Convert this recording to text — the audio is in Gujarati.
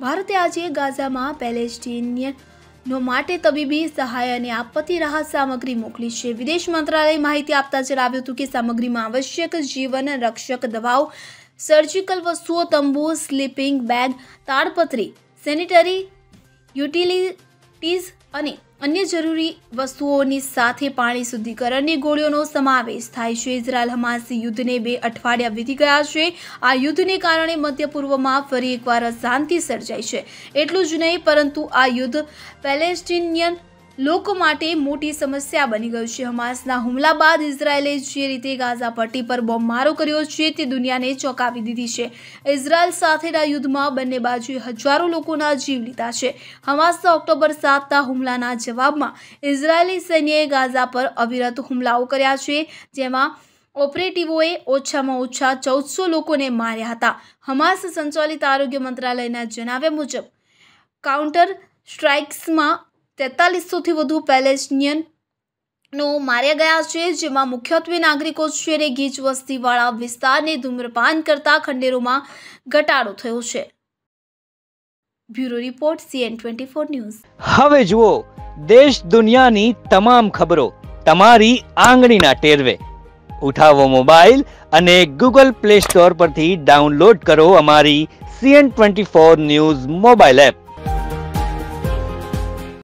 ભારતે આજે ગાઝામાં પેલેસ્ટીનિયનો માટે તબીબી સહાય અને આપત્તિ રાહત સામગ્રી મોકલી છે. વિદેશ મંત્રાલયે માહિતી આપતા જણાવ્યું હતું કે સામગ્રીમાં આવશ્યક જીવન રક્ષક દવાઓ સર્જિકલ વસ્તુઓ, તંબુ સ્લીપિંગ બેગ તાડપત્રી સેનિટરી યુટિલિટીઝ અને અન્ય જરૂરી વસ્તુઓની સાથે પાણી શુદ્ધિકરણની ગોળીઓનો સમાવેશ થાય છે. ઇઝરાયલ હમાસ યુદ્ધને બે અઠવાડિયા વીતી ગયા છે. આ યુદ્ધને કારણે મધ્ય પૂર્વમાં ફરી એકવાર અશાંતિ સર્જાઈ છે. એટલું જ નહીં, પરંતુ આ યુદ્ધ પેલેસ્ટિનિયન લોકો માટે મોટી સમસ્યા બની ગયું છે. હમાસના હુમલા બાદ ઇઝરાયેલે જે રીતે ગાઝા પટ્ટી પર બોમ્બમારો કર્યો છે, તે દુનિયાને ચોંકાવી દીધી છે. ઇઝરાયલ સાથેના યુદ્ધમાં બંને બાજુએ હજારો લોકોના જીવ લીધા છે. હમાસના ઓક્ટોબર સાતના હુમલાના જવાબમાં ઇઝરાયેલી સૈન્યએ ગાઝા પર અવિરત હુમલાઓ કર્યા છે, જેમાં ઓપરેટિવોએ ઓછામાં ઓછા ચૌદસો લોકોને માર્યા હતા. હમાસ સંચાલિત આરોગ્ય મંત્રાલયના જણાવ્યા મુજબ, કાઉન્ટર સ્ટ્રાઇક્સમાં તેતાલીસોથી વધુ પેલેસ્ટિનિયન માર્યા ગયા છે, જેમાં મુખ્યત્વે નાગરિકો છે અને ગીચ વસ્તીવાળા વિસ્તારને ધૂમ્રપાન કરતા ખંડેરોમાં ઘટાડો થયો છે. Bureau report, CN twenty four news. હવે જુઓ, દેશ દુનિયાની તમામ ખબરો તમારી આંગળીના ટેરવે. ઉઠાવો મોબાઈલ અને ગૂગલ પ્લે સ્ટોર પરથી ડાઉનલોડ કરો અમારી CN twenty four news mobile app.